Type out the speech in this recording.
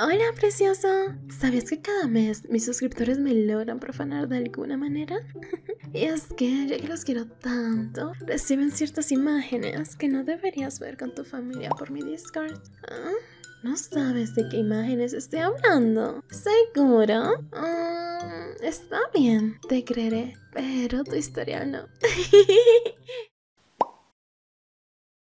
Hola, precioso. ¿Sabías que cada mes mis suscriptores me logran profanar de alguna manera? y es que, ya que los quiero tanto, reciben ciertas imágenes que no deberías ver con tu familia por mi Discord. Ah, ¿No sabes de qué imágenes estoy hablando? ¿Seguro? Mm, está bien, te creeré, pero tu historia no.